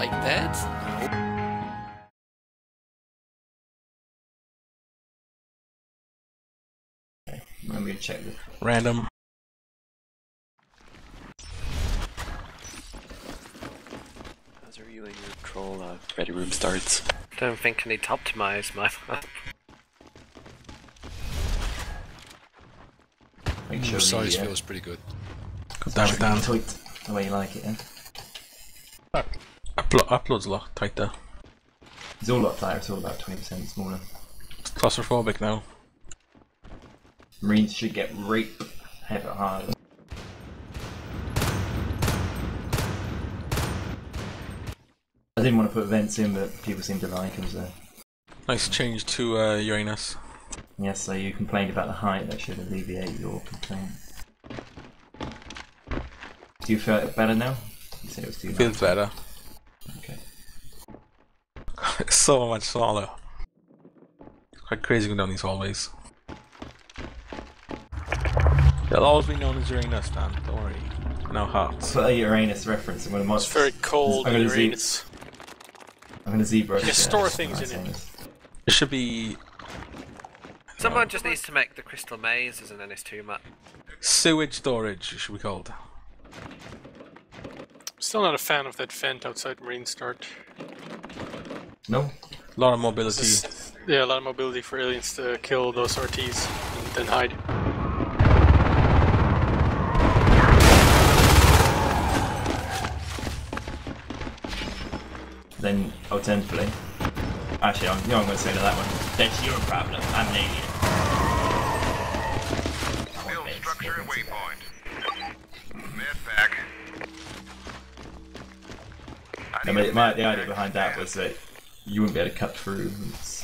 like that? I'm gonna check this. Random. How's are you and your troll uh, ready room starts? Don't think I need to optimize my map. Make Your sure size the, uh, feels pretty good. Got that down. tweet the way you like it. Yeah? Uplo- uploads a lot tighter. It's all a lot tighter. It's all about twenty percent smaller. It's claustrophobic now. Marines should get right heavy hard. I didn't want to put vents in, but people seem to like them. So Nice change to uh, Uranus. yes, so you complained about the height. That should alleviate your complaint. Do you feel better now? You said it was too Feels better. Okay. It's so much smaller. It's quite crazy going down these hallways. They'll always be known as Uranus, Dan. Don't worry. No hearts. Put a Uranus reference. I'm gonna. It's very cold I'm in gonna, ze- Uranus. I'm gonna zebra. can store things in it. It should be Someone just needs to make the Crystal Maze as an NS2 map. sewage storage. It should be called. Still not a fan of that vent outside Marine Start. No. A lot of mobility. Just- yeah, a lot of mobility for aliens to kill those RTs and then hide. Then alternatively, actually, I'm, you know, I'm going to say to that one. That's your problem. I'm an alien. Build structure and waypoint. Med pack. I mean, my, the idea behind that was that you wouldn't be able to cut through. It's-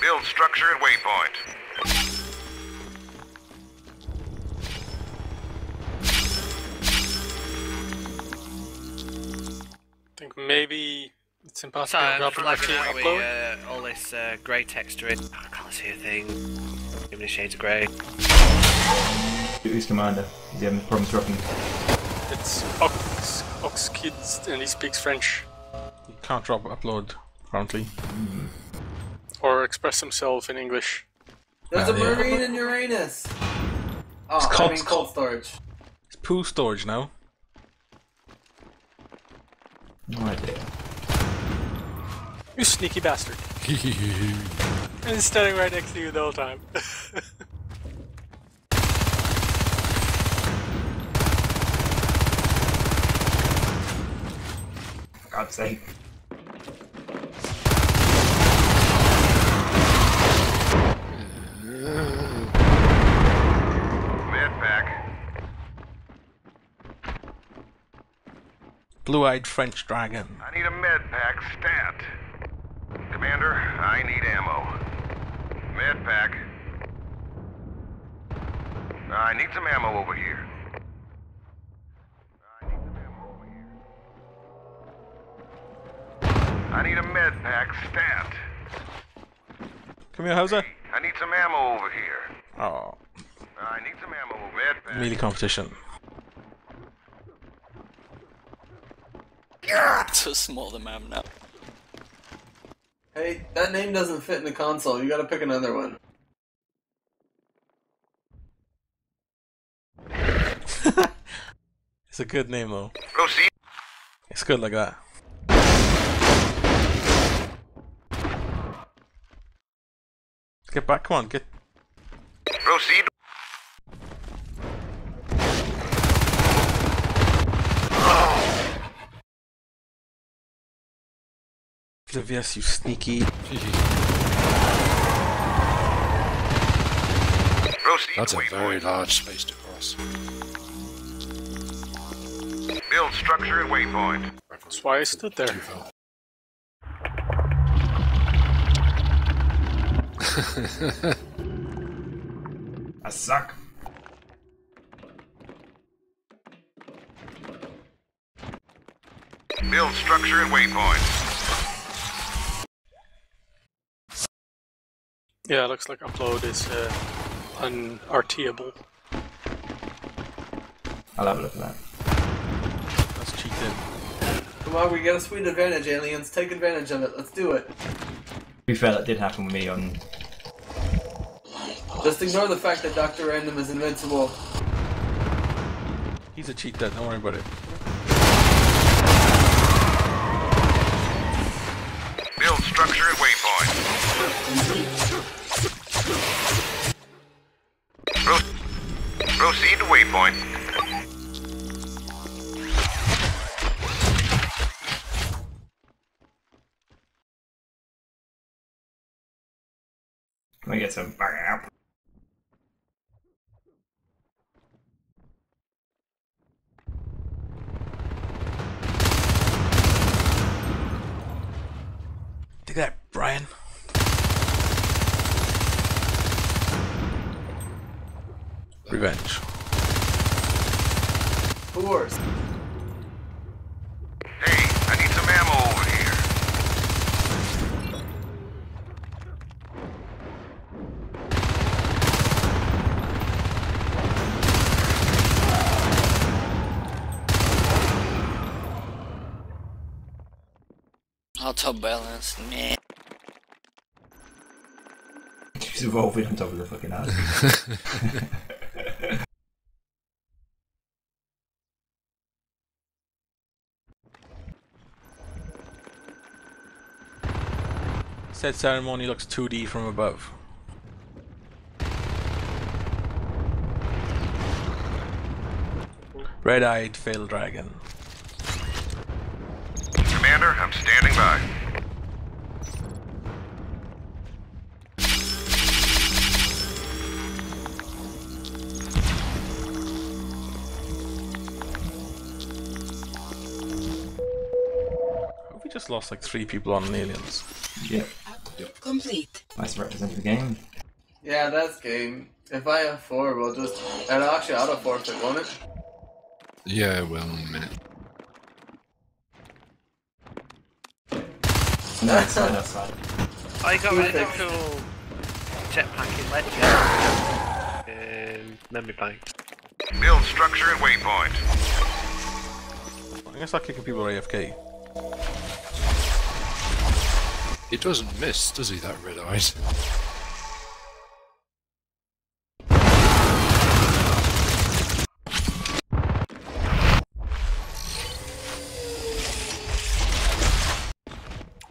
Build structure at waypoint. I think maybe it's impossible to I'm drop an just RT liking and how we, upload. uh, all this uh, grey texture in. I can't see a thing. Too many shades of grey. Who's commander? Is he having problems dropping? It's Ox, Ox Kids and he speaks French. You can't drop upload currently. Or express himself in English. There's Ah, a yeah. marine in Uranus. Oh, It's I called- mean cold storage. It's poo storage now. No idea. You sneaky bastard. and he's standing right next to you the whole time. God's sake. Med pack. Blue-eyed French dragon. I need a med pack stat. Commander, I need ammo. Med pack. I need some ammo over here. I need a med pack stat. Come here, Howser. I need some ammo over here. Oh, I need some ammo. Med pack. melee competition. so small the map now. Hey, that name doesn't fit in the console. You gotta pick another one. It's a good name though. Proceed. It's good like that. Get back, come on, get. Proceed. Oblivious, you sneaky. Proceed. That's a very large space to cross. Build structure and waypoint. That's why I stood there. I suck. Build structure and waypoint. Yeah, it looks like upload is uh, unRTable. I'll have a look at that. cheated. Come on, we get a sweet advantage, aliens. Take advantage of it. Let's do it. To be fair, that did happen with me on. Just ignore the fact that Dr. Random is invincible. He's a cheater, don't worry about it. Build structure at waypoint. Proceed to waypoint. Can we get some. Take that, Brian. Revenge. Force. Hey, I need some ammo over here. Auto balance, man. He's evolving on top of the fucking house. Said ceremony looks 2D from above. Red-eyed failed dragon. Commander, I'm standing by. We just lost like three people on aliens. yep. Complete. Nice to represent the game. Yeah, that's game. If I have four, we'll just. And actually, auto forfeit, won't it? Yeah, well, in a minute. No, it's fine, that's fine. I got rid of the Perfect. cool jetpack in Ledger. Um, memory banks. Build structure at waypoint. I guess I'm kicking people AFK. He doesn't miss, does he, that red eyes?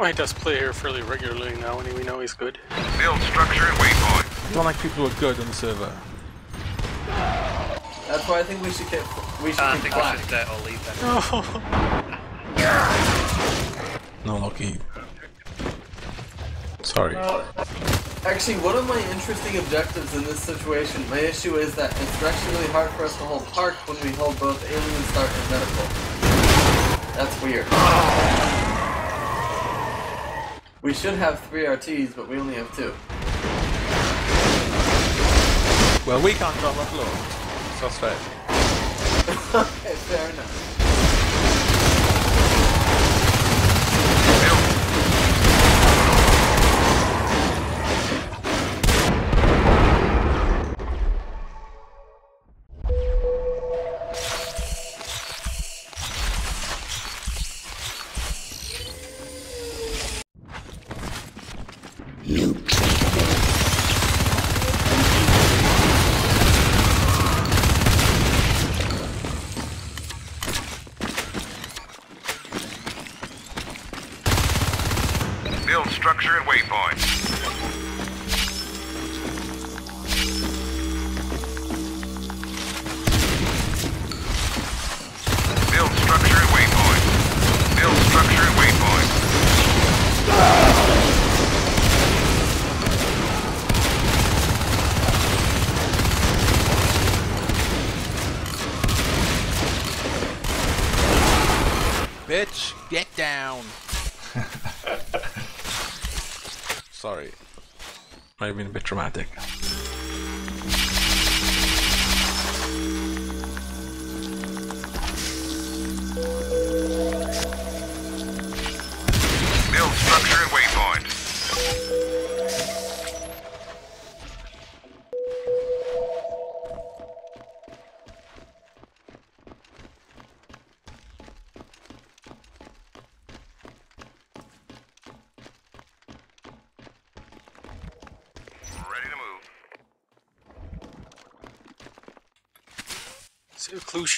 He does play here fairly regularly now, and we know he's good. Build structure at waypoint. I don't like people who are good on the server. That's why I think we should get. We should I kick think I Black. should uh, all leave then. No, Loki. Sorry. Uh, actually, one of my interesting objectives in this situation, my issue is that it's actually really hard for us to hold Park when we hold both Alien Start and Medical. That's weird. We should have three RTs, but we only have two. Well, we can't drop off floor. So that's okay, fair enough. Bitch, get down. Sorry. Might have been a bit dramatic.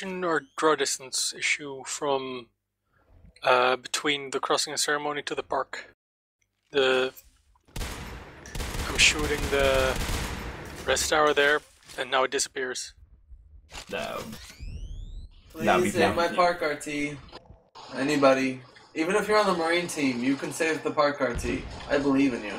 It or draw distance issue from uh, between the crossing and ceremony to the park? The I'm shooting the rest tower there, and now it disappears. No. That'd be Please save my park RT. Anybody. Even if you're on the Marine team, you can save the park RT. I believe in you.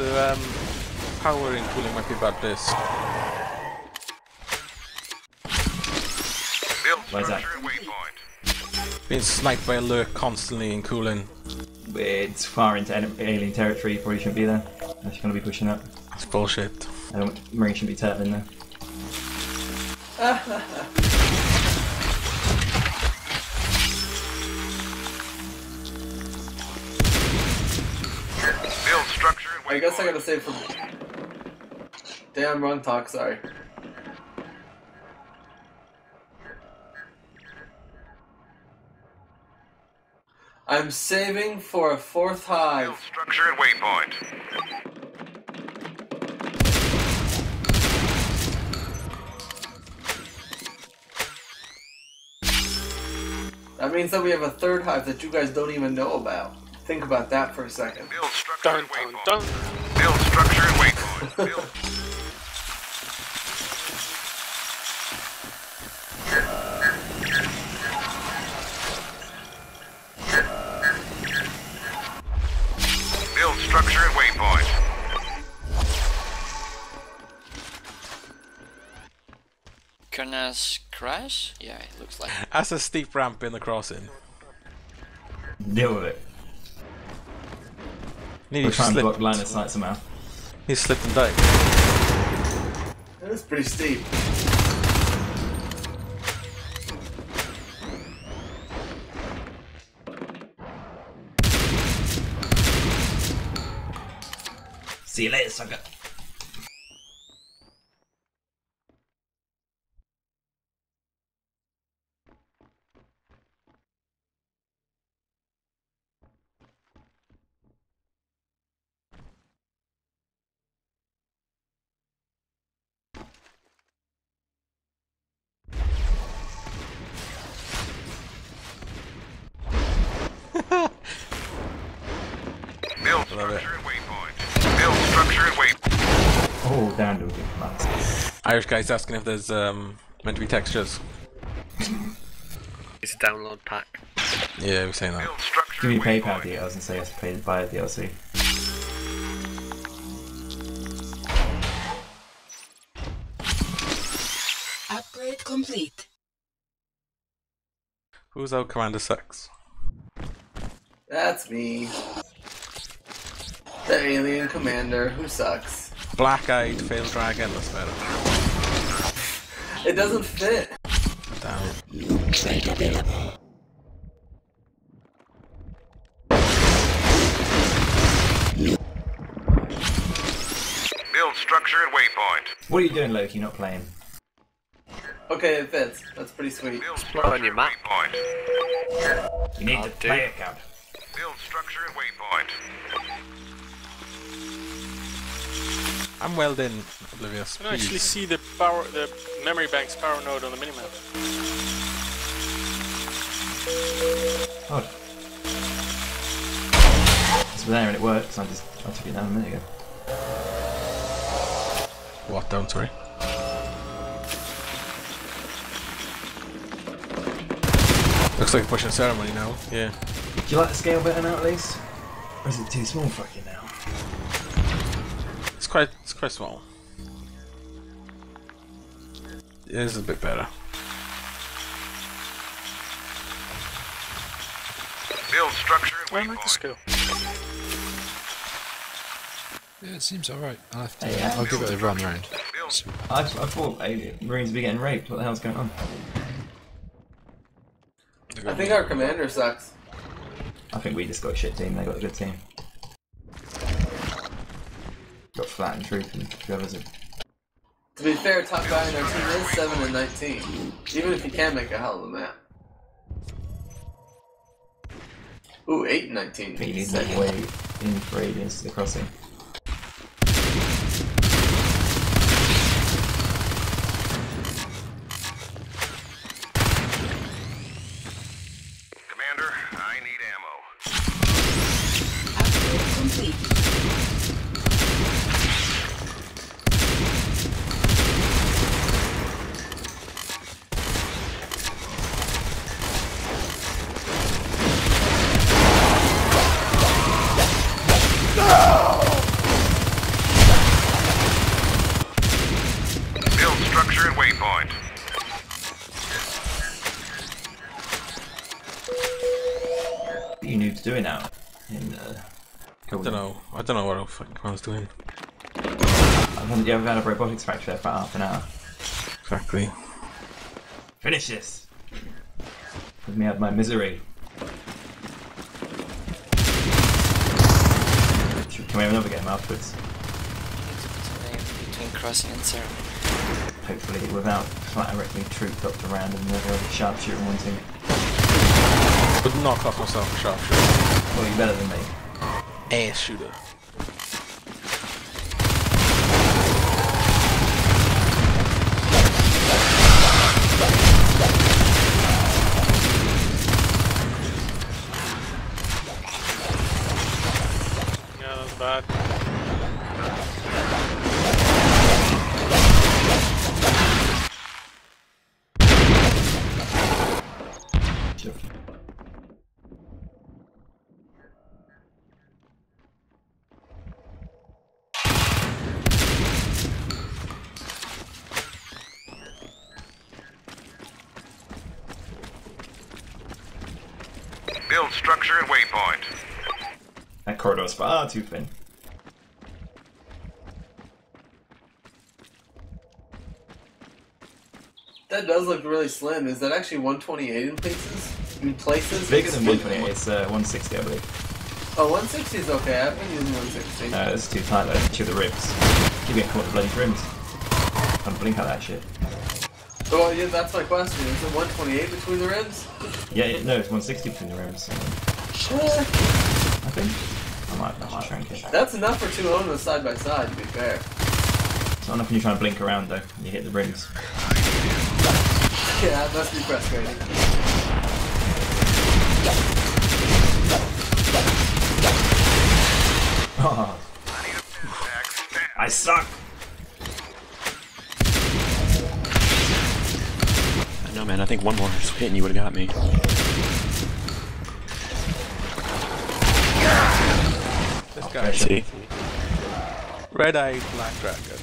The um, power in cooling might be about this. Where's that? structure at waypoint. Being sniped by a lerk constantly in cooling. It's far into alien territory, you probably shouldn't be there. Unless you're going to be pushing up. It's bullshit. I don't, Marine shouldn't be turtling there. I guess I gotta save for. Damn, wrong talk, sorry. I'm saving for a fourth hive. structure at waypoint. That means that we have a third hive that you guys don't even know about. Think about that for a second. Build structure Dun at dun dun. Build structure at waypoint. Build. Build structure at waypoint. Kurna's crash? Yeah, it looks like. As a steep ramp in the crossing. Deal with it. Nearly We're trying to block slipped. line of sight somehow. He slipped and died. That was pretty steep. See you later, sucker. Build Love it. structure at waypoint. Build structure at waypoint. Oh, down to a good nice. Irish guy's asking if there's um, meant to be textures. It's a download pack. Yeah, we're saying that. Give me at PayPal waypoint. details and say you have to pay to buy a DLC. Upgrade complete. Who's our Commander 6? That's me. The alien commander who sucks. Black-eyed failed dragon, that's better. It doesn't fit. Damn. Build structure at waypoint. What are you doing, Loki? Not playing. Okay, it fits. That's pretty sweet. Build Not structure on your at map. waypoint. You need I'll to do. play it, Cap. Build structure at waypoint. I'm well in, Oblivious. You can actually please. see the power, the memory bank's power node on the minimap. Oh. It's there and it works. I just I took it down a minute ago. What, don't worry. Looks like a pushing ceremony now, yeah. Do you like the scale better now, at least? Or is it too small for you now? It's quite, it's quite small. It is a bit better. Build structure at I like the waypoint. Yeah, it seems alright. I'll have to. Hey, yeah. I'll give it a run round. I, I thought hey, Marines would be getting raped. What the hell's going on? I think our commander sucks. I think we just got a shit team. They got a good team. Flat and troop whoever's it. To be fair, top guy in our team is 7 and 19. Even if you can make a hell of a map. Ooh, 8 and 19. But you need that way in radius to the crossing. I don't know what the fuck I was doing. I've had, yeah, I've had a robotics factory there for about half an hour. Exactly. Finish this! Let me out of my misery. Should- Can we have another game afterwards? Between crossing and ceremony. Hopefully without flat erecting troop dropped around and never a sharpshooter in one team. Would knock off myself a sharpshooter. Well, you're better than me. Ass shooter. Yeah, that's bad. Sure. Build structure at waypoint. That far too thin. That does look really slim. Is that actually 128 in places? In places? Bigger than 128, it's uh, 160 I believe. Oh, 160 is okay. I've been using 160. No, it's too tight though. Chew the ribs. You get caught the bloody rims. Can't blink out that shit. Well, yeah, that's my question. Is it 128 between the ribs? Yeah, no, it's 160 between the rims. Eh, I think. I might, I might shrink it. That's enough for two Onos side by side, to be fair. It's not enough when you're trying to blink around though, and you hit the rims. Yeah, that must be frustrating. Oh, I suck! I know, man. I think one more hit and you would have got me. This guy. See? Red Eye Black Dragon.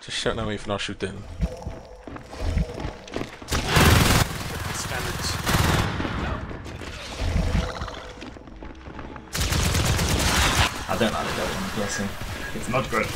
Just shouting at me for not shooting. Standards. I don't like the double one blessing. It's not good.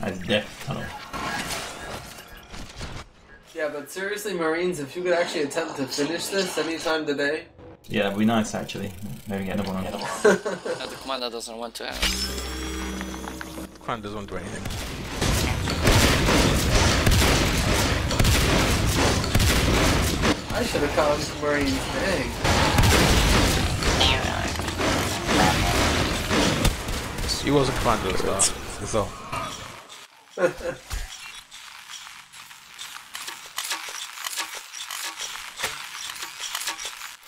That's death tunnel. Yeah, but seriously, Marines, if you could actually attempt to finish this anytime today, Yeah, that'd be nice actually. Maybe get another one. No, the commander doesn't want to have. Quan doesn't want to do anything. I should have called some Marines. Dang. He was a commander at the start. That's all.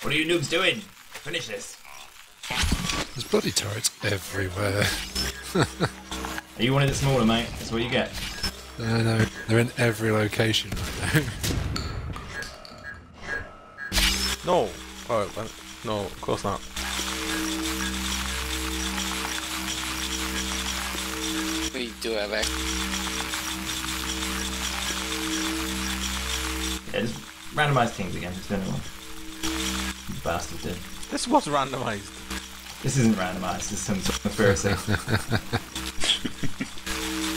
What are you noobs doing? Finish this. There's bloody turrets everywhere. Are you wanted it smaller, mate? That's what you get. I know. They're in every location right now. No. Oh, well, no, of course not. We do have X. Yeah, just randomize teams again, just anyone. You bastard did. This was randomized. This isn't randomised, this is some sort of conspiracy.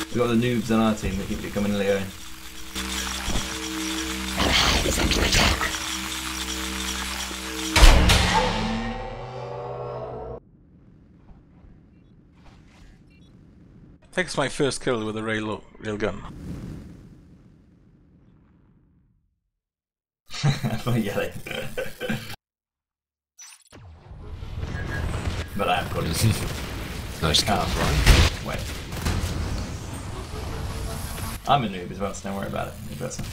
We've got the noobs on our team that keep becoming Leo. I think it's my first kill with a rail rail gun. I'm but I am calling it. Nice kill, Can't. Wait. I'm a noob as well, so don't worry about it. You better.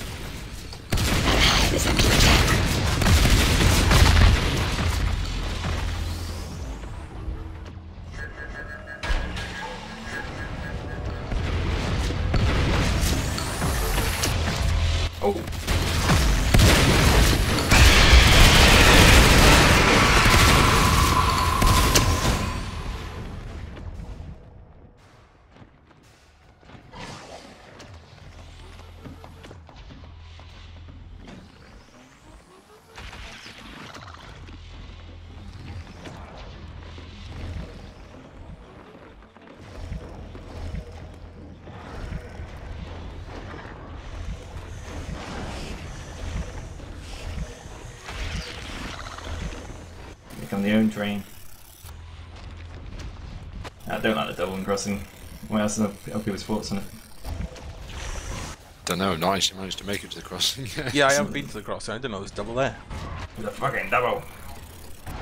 Become the own train. I don't like the double and crossing. What else are other people's thoughts on it? Don't know, nice, you managed to make it to the crossing. Yeah, I haven't been to the crossing. I didn't know there's double there. With a fucking double! I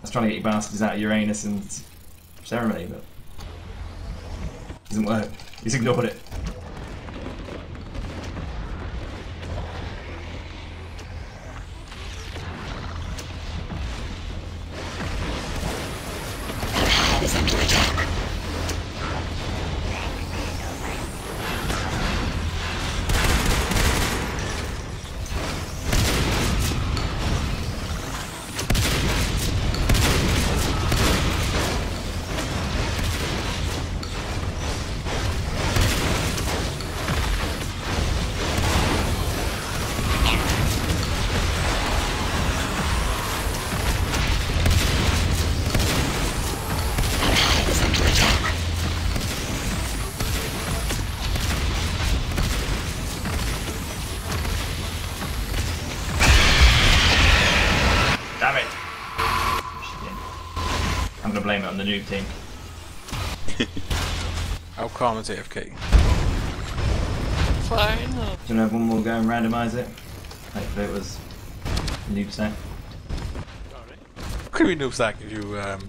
was trying to get you bastards out of Uranus and ceremony, but it doesn't work. He's ignored it. The noob team. How calm is AFK? Fine. Do you know if one will go and randomise it? Hopefully it was noob sack. Could be noob sack if you um,